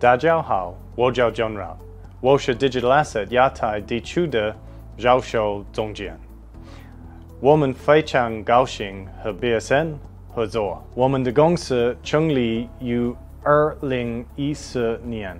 大家好，我叫 John Rao，我是 Digital Asset 亚太地区的销售总监。我们非常高兴和 BSN 合作。我们的公司成立于二零一四年，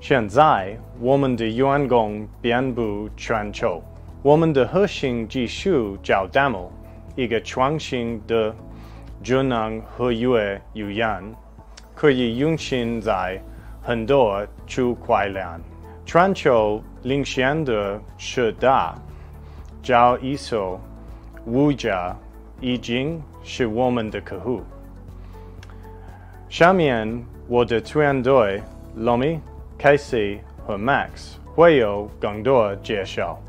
现在我们的员工遍布全球。我们的核心技术叫 Demo，一个创新的智能合约语言，可以运行在很多区块链。全球领先的十大交易所。物价已经是我们的客户。下面我的团队 Lomi、Casey 和 Max 会有更多介绍。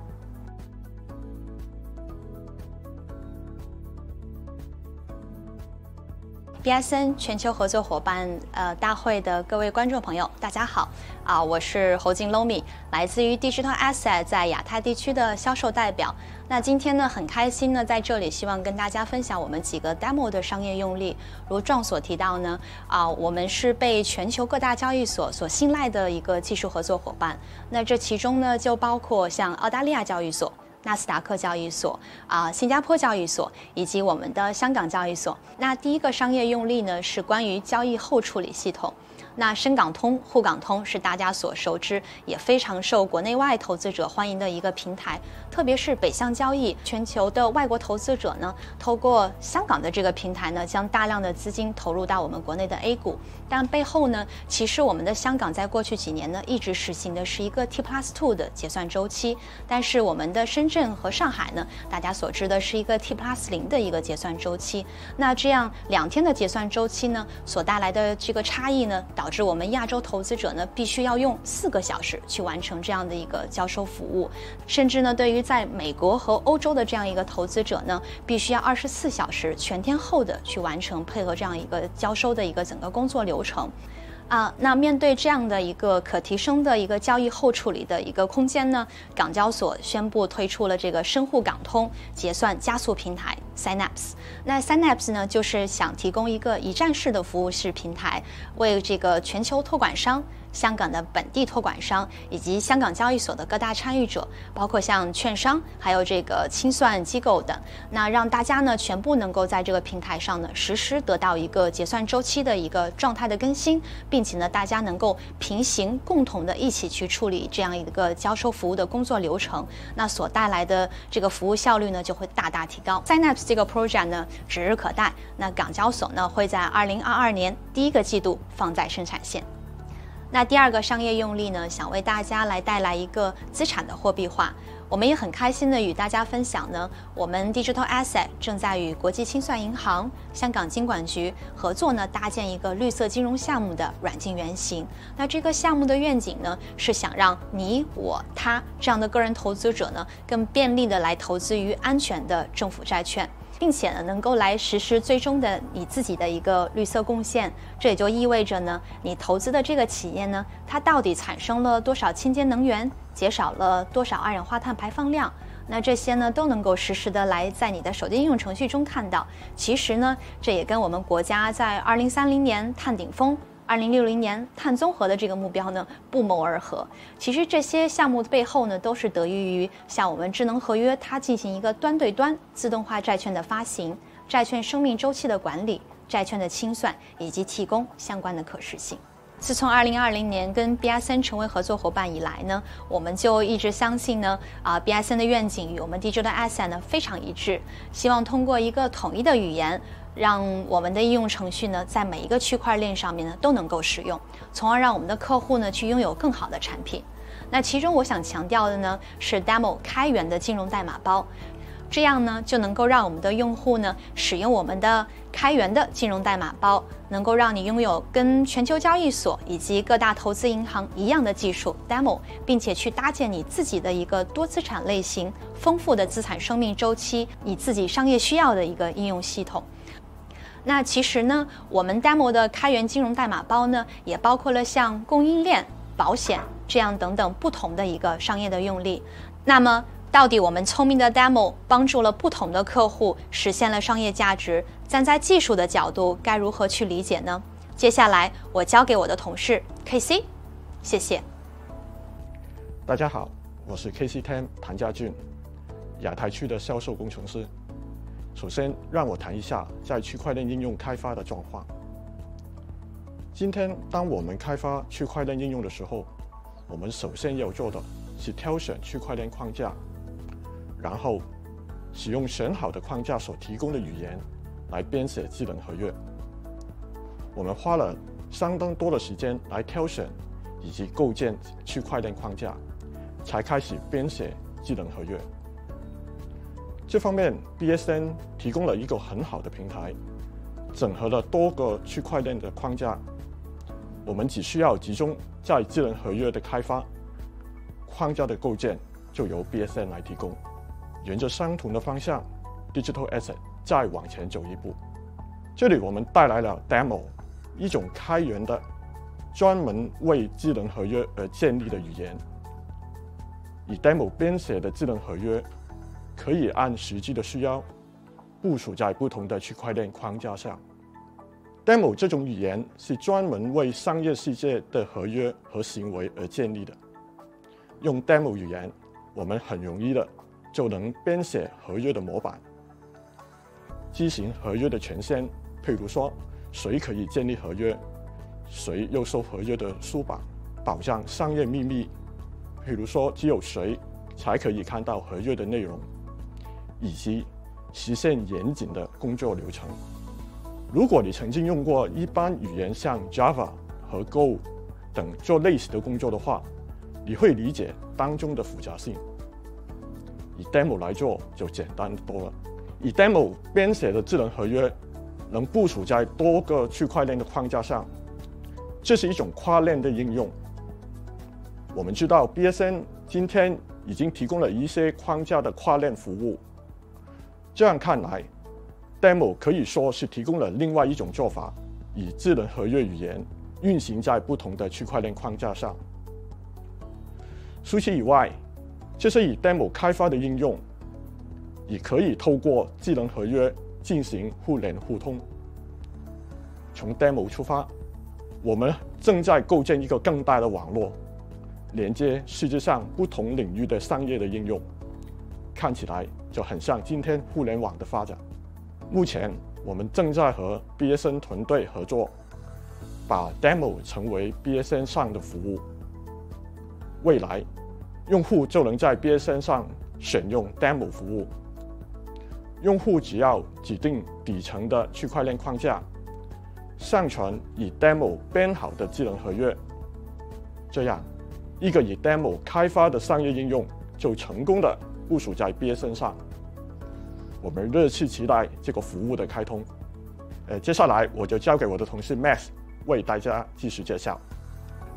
BSN 全球合作伙伴呃大会的各位观众朋友，大家好啊！我是侯静 Lomi，来自于 Digital Asset 在亚太地区的销售代表。那今天呢，很开心呢，在这里希望跟大家分享我们几个 Demo 的商业用例。如壮所提到呢，啊，我们是被全球各大交易所所信赖的一个技术合作伙伴。那这其中呢，就包括像澳大利亚交易所。纳斯达克交易所啊，新加坡交易所以及我们的香港交易所。那第一个商业用例呢，是关于交易后处理系统。那深港通、沪港通是大家所熟知，也非常受国内外投资者欢迎的一个平台。特别是北向交易，全球的外国投资者呢，透过香港的这个平台呢，将大量的资金投入到我们国内的 A 股。但背后呢，其实我们的香港在过去几年呢，一直实行的是一个 T plus two 的结算周期。但是我们的深圳和上海呢，大家所知的是一个 T plus 零的一个结算周期。那这样两天的结算周期呢，所带来的这个差异呢，导致我们亚洲投资者呢，必须要用四个小时去完成这样的一个交收服务，甚至呢，对于在美国和欧洲的这样一个投资者呢，必须要二十四小时全天候的去完成配合这样一个交收的一个整个工作流程。啊，那面对这样的一个可提升的一个交易后处理的一个空间呢，港交所宣布推出了这个深沪港通结算加速平台 Synapse。那 Synapse 呢，就是想提供一个一站式的服务式平台，为这个全球托管商。香港的本地托管商以及香港交易所的各大参与者，包括像券商，还有这个清算机构等，那让大家呢全部能够在这个平台上呢实时得到一个结算周期的一个状态的更新，并且呢大家能够平行共同的一起去处理这样一个交收服务的工作流程，那所带来的这个服务效率呢就会大大提高。Synapse 这个 project 呢指日可待，那港交所呢会在二零二二年第一个季度放在生产线。那第二个商业用例呢，想为大家来带来一个资产的货币化。我们也很开心的与大家分享呢，我们 Digital Asset 正在与国际清算银行、香港金管局合作呢，搭建一个绿色金融项目的软件原型。那这个项目的愿景呢，是想让你、我、他这样的个人投资者呢，更便利的来投资于安全的政府债券。并且呢，能够来实施最终的你自己的一个绿色贡献。这也就意味着呢，你投资的这个企业呢，它到底产生了多少清洁能源，减少了多少二氧化碳排放量？那这些呢，都能够实时的来在你的手机应用程序中看到。其实呢，这也跟我们国家在二零三零年碳顶峰。二零六零年碳综合的这个目标呢不谋而合。其实这些项目的背后呢，都是得益于像我们智能合约，它进行一个端对端自动化债券的发行、债券生命周期的管理、债券的清算以及提供相关的可视性。自从二零二零年跟 BSN 成为合作伙伴以来呢，我们就一直相信呢，啊 BSN 的愿景与我们 Digital Asset 呢非常一致，希望通过一个统一的语言。让我们的应用程序呢，在每一个区块链上面呢都能够使用，从而让我们的客户呢去拥有更好的产品。那其中我想强调的呢是 Demo 开源的金融代码包，这样呢就能够让我们的用户呢使用我们的开源的金融代码包，能够让你拥有跟全球交易所以及各大投资银行一样的技术 Demo，并且去搭建你自己的一个多资产类型、丰富的资产生命周期、你自己商业需要的一个应用系统。那其实呢，我们 Demo 的开源金融代码包呢，也包括了像供应链、保险这样等等不同的一个商业的用例。那么，到底我们聪明的 Demo 帮助了不同的客户实现了商业价值？站在技术的角度，该如何去理解呢？接下来我交给我的同事 KC 谢谢。大家好，我是 KC Ten 谭家俊，亚太区的销售工程师。首先，让我谈一下在区块链应用开发的状况。今天，当我们开发区块链应用的时候，我们首先要做的是挑选区块链框架，然后使用选好的框架所提供的语言来编写智能合约。我们花了相当多的时间来挑选以及构建区块链框架，才开始编写智能合约。这方面，BSN 提供了一个很好的平台，整合了多个区块链的框架。我们只需要集中在智能合约的开发，框架的构建就由 BSN 来提供。沿着相同的方向，Digital Asset 再往前走一步。这里我们带来了 Demo，一种开源的、专门为智能合约而建立的语言。以 Demo 编写的智能合约。可以按实际的需要部署在不同的区块链框架上。Demo 这种语言是专门为商业世界的合约和行为而建立的。用 Demo 语言，我们很容易的就能编写合约的模板，执行合约的权限，譬如说谁可以建立合约，谁又收合约的书版，保障商业秘密，譬如说只有谁才可以看到合约的内容。以及实现严谨的工作流程。如果你曾经用过一般语言像 Java 和 Go 等做类似的工作的话，你会理解当中的复杂性。以 Demo 来做就简单多了。以 Demo 编写的智能合约能部署在多个区块链的框架上，这是一种跨链的应用。我们知道 BSN 今天已经提供了一些框架的跨链服务。这样看来，Demo 可以说是提供了另外一种做法，以智能合约语言运行在不同的区块链框架上。除此以外，这些以 Demo 开发的应用，也可以透过智能合约进行互联互通。从 Demo 出发，我们正在构建一个更大的网络，连接世界上不同领域的商业的应用。看起来就很像今天互联网的发展。目前，我们正在和 BSN 团队合作，把 Demo 成为 BSN 上的服务。未来，用户就能在 BSN 上选用 Demo 服务。用户只要指定底层的区块链框架，上传以 Demo 编好的智能合约，这样，一个以 Demo 开发的商业应用就成功的。部署在 BSN 上，我们热切期待这个服务的开通。呃，接下来我就交给我的同事 Max 为大家继续介绍。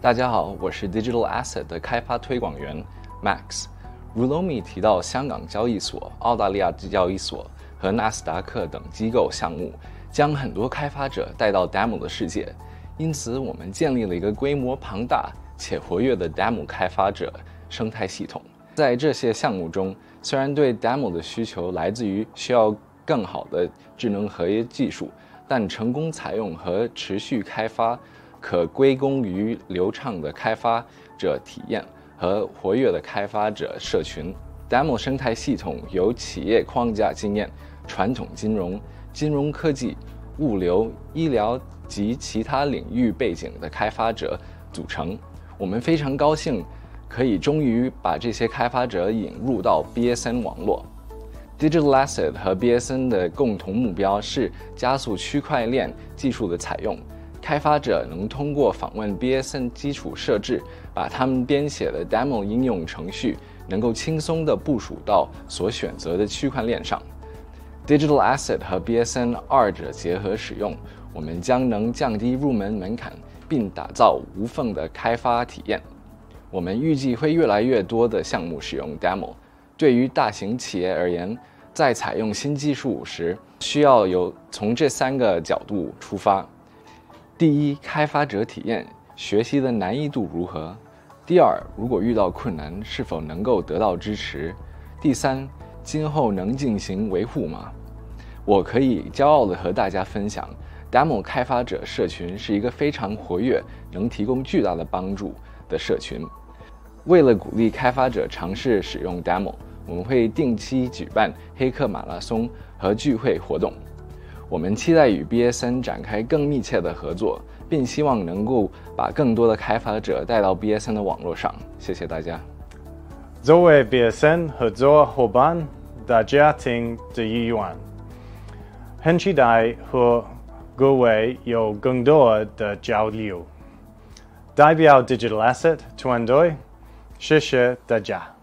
大家好，我是 Digital Asset 的开发推广员 Max。如 Lomi 提到，香港交易所、澳大利亚交易所和纳斯达克等机构项目将很多开发者带到 Demo 的世界，因此我们建立了一个规模庞大且活跃的 Demo 开发者生态系统。在这些项目中，虽然对 Demo 的需求来自于需要更好的智能合约技术，但成功采用和持续开发可归功于流畅的开发者体验和活跃的开发者社群。Demo 生态系统由企业框架经验、传统金融、金融科技、物流、医疗及其他领域背景的开发者组成。我们非常高兴。可以终于把这些开发者引入到 BSN 网络。Digital Asset 和 BSN 的共同目标是加速区块链技术的采用。开发者能通过访问 BSN 基础设置，把他们编写的 Demo 应用程序能够轻松地部署到所选择的区块链上。Digital Asset 和 BSN 二者结合使用，我们将能降低入门门槛，并打造无缝的开发体验。我们预计会越来越多的项目使用 Demo。对于大型企业而言，在采用新技术时，需要有从这三个角度出发：第一，开发者体验学习的难易度如何；第二，如果遇到困难，是否能够得到支持；第三，今后能进行维护吗？我可以骄傲地和大家分享，Demo 开发者社群是一个非常活跃，能提供巨大的帮助。的社群。为了鼓励开发者尝试使用 Demo，我们会定期举办黑客马拉松和聚会活动。我们期待与 BSN 展开更密切的合作，并希望能够把更多的开发者带到 BSN 的网络上。谢谢大家。作为 BSN 合作伙伴，大家庭的一员，很期待和各位有更多的交流。代表 Digital Asset 团队，谢谢大家。